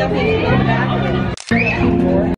definitely going back.